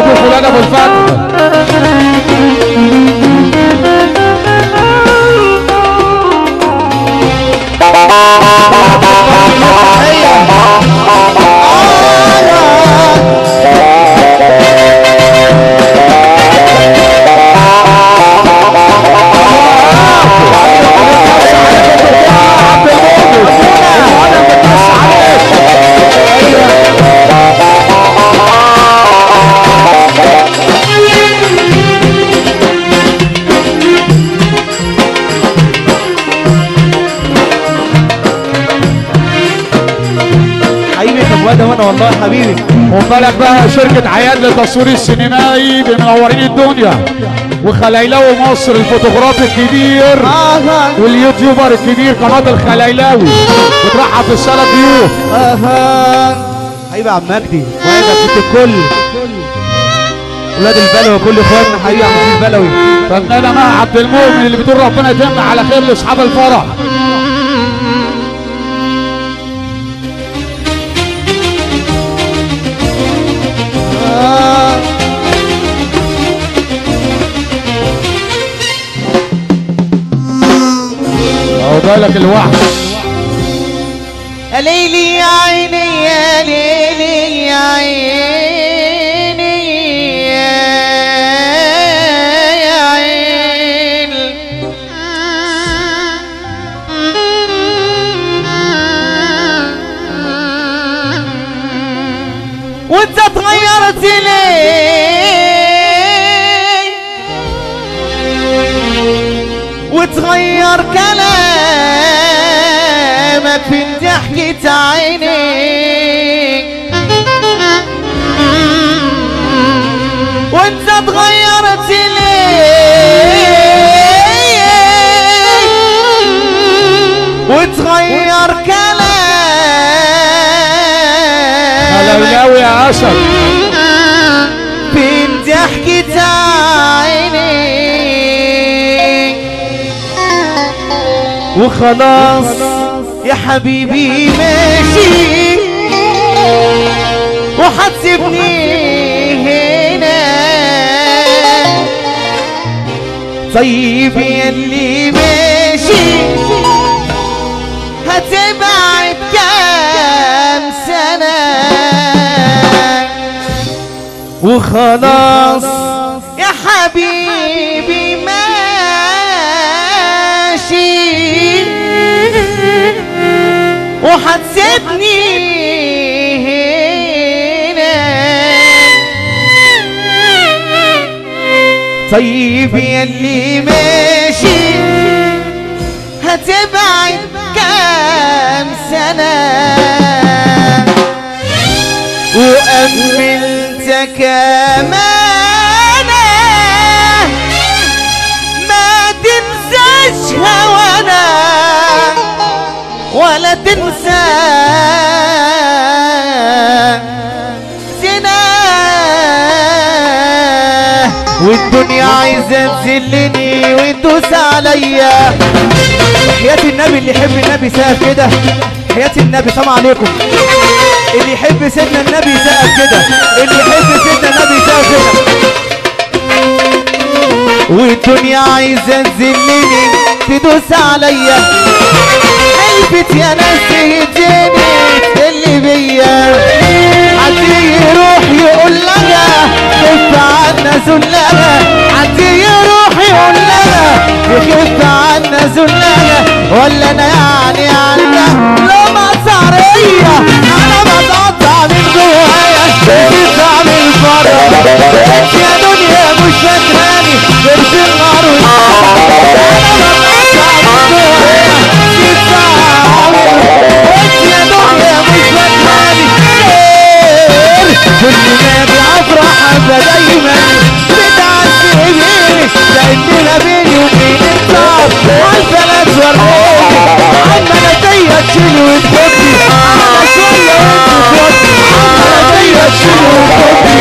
ابو الفتح حبيبي وأنا والله حبيبي. بالك بقى شركة عياد للتصوير السينمائي بمنورين الدنيا وخليلاوي مصر الفوتوغراف الكبير واليوتيوبر الكبير قناة الخليلاوي. بترحب في السنة ضيوف. أها حبيبي عم مجدي يا ست الكل. ولاد البلوي كل إخواننا حبيبي عم البلوي فنانة مها عبد المؤمن اللي بتقول ربنا يتم على خير لأصحاب الفرح. بالك الوحش يا ليلي يا عيني يا ليلي. وتغير كلامك في ضحكة عينيك وخلاص يا حبيبي ماشي. وحتسيبني هنا. طيب يلي ماشي هتبعد كام سنة؟ وخلاص يا حبيبي ماشي. وحتسيبني هنا. طيب يلي ماشي هتبعد كام سنة؟ وأمنتك أمانة ما تنساش ولا تنسى زنا. والدنيا عايزة تذلني وتدوس عليا. حياة النبي اللي يحب النبي سقف كده. حياة النبي سلام عليكم. اللي يحب سيدنا النبي سقف كده. اللي يحب سيدنا النبي سقف كده. والدنيا عايزة تذلني تدوس عليا. حلفت يا ناس اللي بيا. حد يروح يقول لها عنا حد يروح يقول لها يخف عنا ذلها ولا أنا ما بفرح ابقى دايما بتعذبيني لأن بيني وبين الصعب والبلد وريني عمالة دايما تشيل وتحطي على شوية وانت توطي عمالة دايما تشيل وتحطي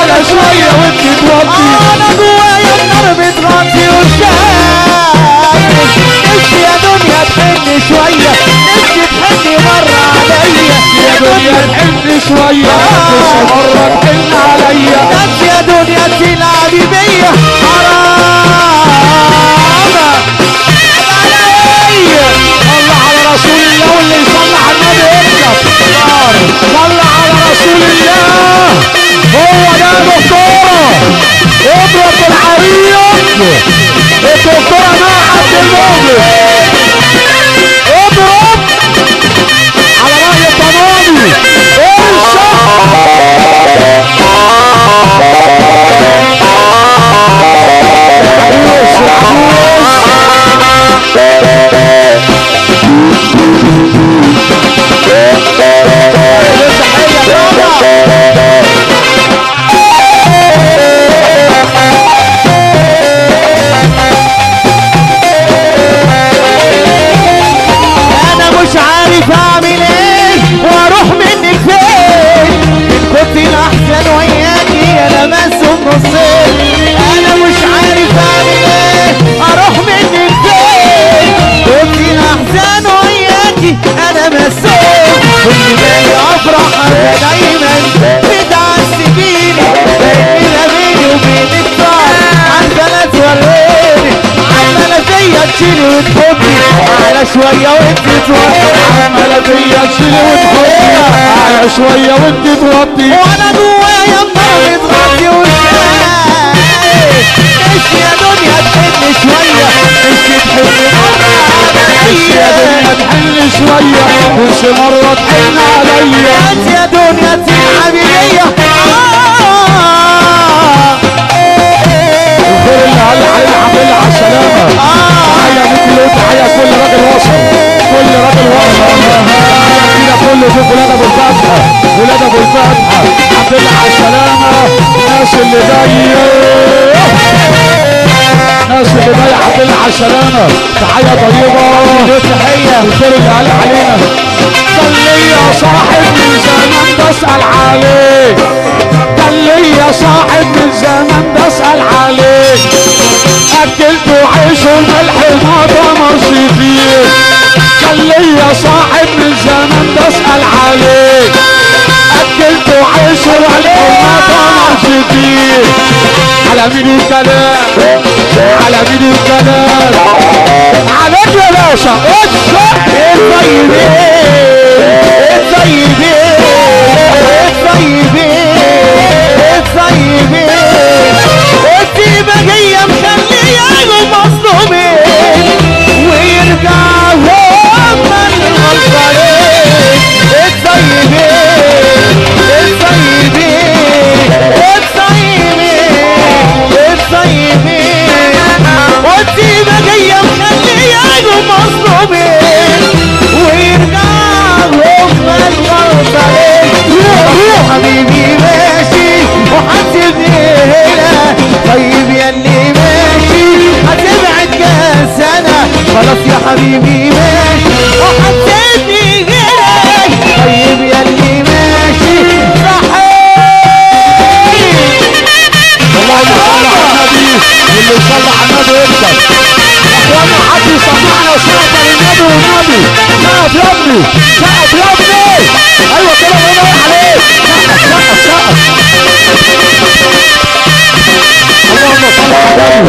على شوية وانت توطي أنا جوايا النار بتغطي وشايف نفسي يا دنيا تحن شوية دنيا تحن شوية مش مرة تحن عليا نفس يا دنيا تلعبي بيا حرام. عليا صلى على رسول الله واللي يصلي على النبي. انكر صلى على رسول الله. هو ده يا دكتورة. اضرب بالعريض الدكتورة نوحة المؤمن شوية وانت توطي عمالة فيا تشيلي وتحطي على شوية وانت توطي وأنا جوايا بتغطي وشايف مش يا دنيا تحن شوية. مش تحن مش يا دنيا تحن شوية؟ مش مرة تحن عليا؟ يا دنيا تلعبي كله شوف ولاد أبو الفتحة ولاد أبو الفتحة الحمد لله على السلامة. الناس اللي جاية الناس اللي على السلامة تحية طيبة. تحية. الخير اللي قال علينا. كان ليا صاحب من زمان بسأل عليه كان ليا صاحب من زمان بسأل عليه أكلته عيش وملح ما طمرش فيه كان ليا صاحب من زمان بسأل عليه أكلته عيش وملح ما طمرش فيه على مين الكلام على مين الكلام عليك يا باشا اشرب الطيبين على النبي يكسب اخوانا حد يسمعنا سقف للنبي والنبي سقف يا ابني سقف يا ابني أيوه كده الله ينور عليك سقف سقف سقف اللهم